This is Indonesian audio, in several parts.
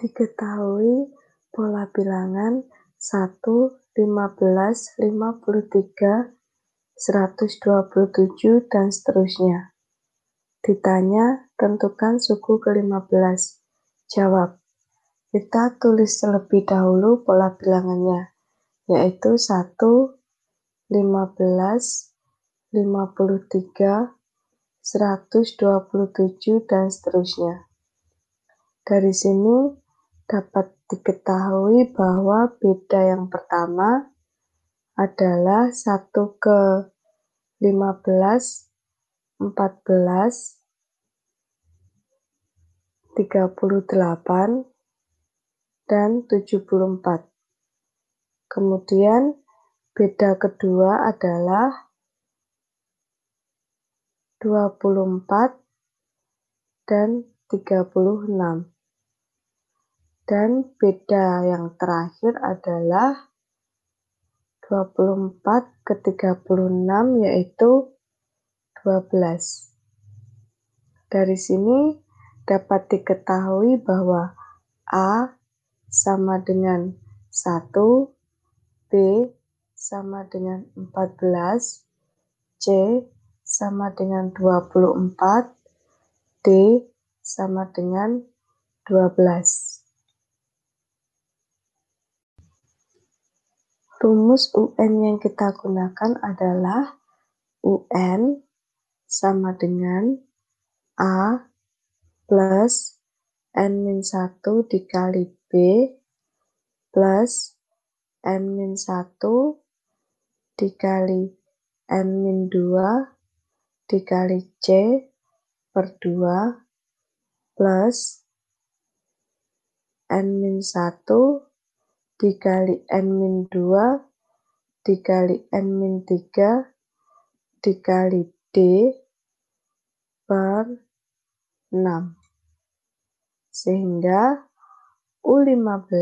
Diketahui pola bilangan 1, 15, 53, 127, dan seterusnya. Ditanya, tentukan suku ke-15. Jawab. Kita tulis terlebih dahulu pola bilangannya, yaitu 1, 15, 53, 127, dan seterusnya. Dari sini dapat diketahui bahwa beda yang pertama adalah 1 ke 15, 14, 38, dan 74. Kemudian beda kedua adalah 24 dan 36. Dan beda yang terakhir adalah 24 ke 36 yaitu 12. Dari sini dapat diketahui bahwa A sama dengan 1, B sama dengan 14, C sama dengan 24, D sama dengan 12. Rumus UN yang kita gunakan adalah UN sama dengan A plus N-1 dikali B plus N-1 dikali N-2 dikali C per 2 plus N-1 dikali N-2 dikali N-3 dikali D per 6 sehingga U15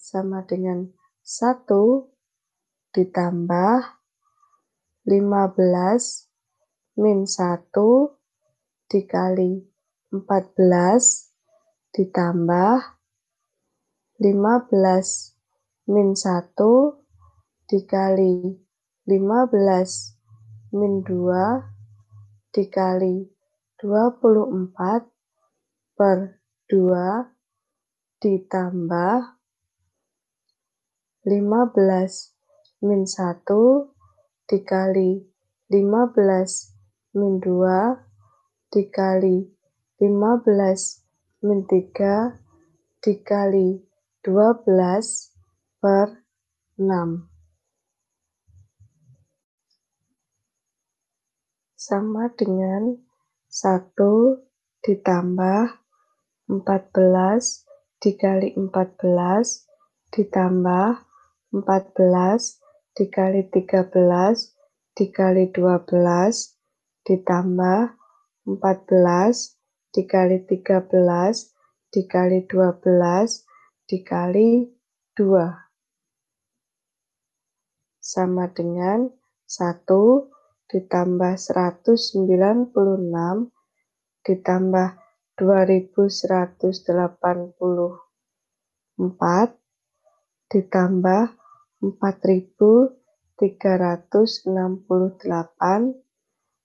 sama dengan 1 ditambah 15 min 1 dikali 14 ditambah 15 min 1 dikali 15 min 2 dikali 24 per 2 ditambah 15 min 1 dikali 15 min 2 dikali 15 min 3 dikali 12 per 6 sama dengan 1 ditambah 14 dikali 14 ditambah 14 dikali 13 dikali 12 ditambah 14 dikali 13 dikali 12 dikali 2 sama dengan 1 ditambah 196 ditambah 2184 ditambah 4368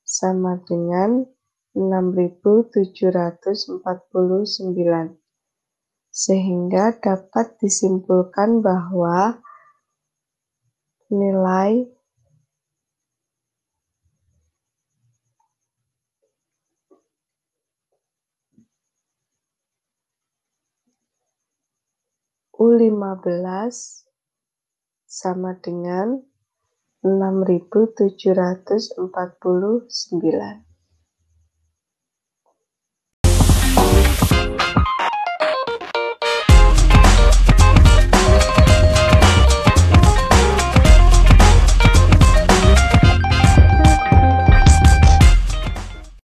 sama dengan 6749 sehingga dapat disimpulkan bahwa nilai U15 sama dengan 6749.